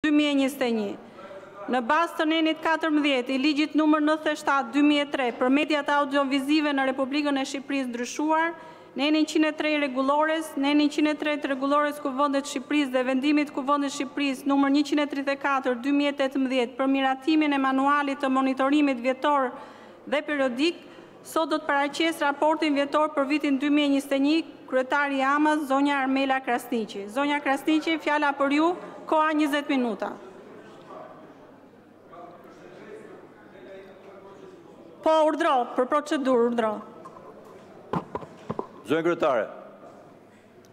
dy mijë e njëzet e një. Në bazë të nenit katërmbëdhjetë i Ligjit numër nëntëdhjetë e shtatë dy mijë e tre për mediat audiovizive në Republikën e Shqipërisë ndryshuar, nenin njëqind e tre të Rregullores, nenin njëqind e tre të Rregullores të Kuvendit të Shqipërisë dhe Vendimit të Kuvendit të Shqipërisë numër njëqind e tridhjetë e katër dy mijë e tetëmbëdhjetë për miratimin e Manualit të Monitorimit Vjetor dhe Periodik, Sot do të paraqesë raportin vjetor për vitin dy mijë e njëzet e një kryetari i AMA-s, zonja Armela Krasniqi. Zonja Krasniqi, fjala për ju, koha njëzet minuta. Po, urdhro, për procedurë, urdhro. Zonja kryetare,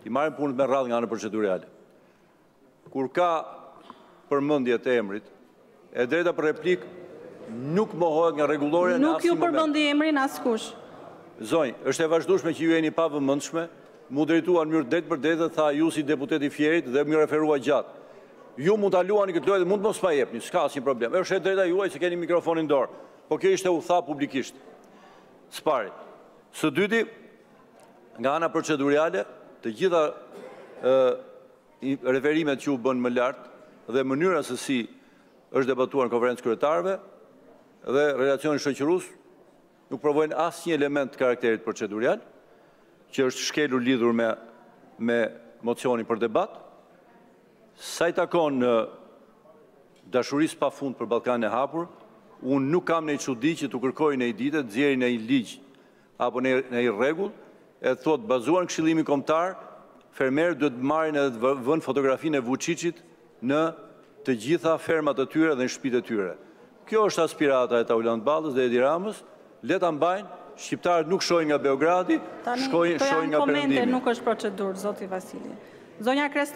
t'i marrim punët me radhë nga ana proceduriale. Kur ka përmendje të emrit, e drejta për replikë nuk mohohet nga Rregullorja në asnjë moment. Nuk ju përmendi emrin askush. Zonjë, është e vazhdueshme që ju jeni e pavëmendshme, m'u drejtua në mënyrë të drejtpërdrejtë dhe tha ju si deputet i Fierit dhe m'u referua gjatë. Ju mund ta luani këtë lojë dhe mund të mos ma jepni, s'ka asnjë problem. Është e drejta juaj se keni mikrofonin në dorë. Po kjo ishte u tha publikisht. Së pari. Së dyti, nga ana proceduriale, të gjitha ë Referimet që u bënë më lart dhe mënyra se si është debatuar në Konferencë të Kryetarëve dhe relacioni shoqërues nuk provojnë asnjë element të karakterit procedurial, që është shkelur lidhur me me mocionin për debat. Sa i takon dashurisë pa fund për Ballkanin e Hapur, unë nuk kam ndonjë çudi që t'u kërkojnë një ditë të nxjerrin ndonjë ligj apo ndonjë rregull, e thotë bazuar në këshillimin kombëtar, fermerët duhet të marrin edhe të vënë fotografinë e Vuçiçit në të gjitha fermat e tyre dhe në shtëpitë e tyre. Kjo është aspirata e Taulant Ballës dhe Edi Ramës, le ta mbajnë, shqiptarët nuk shohin nga Beogradi, shkojnë, shohin nga Perëndimi. Tani, këto janë komente, nuk është procedurë, zoti Vasili. Zonja Krasni.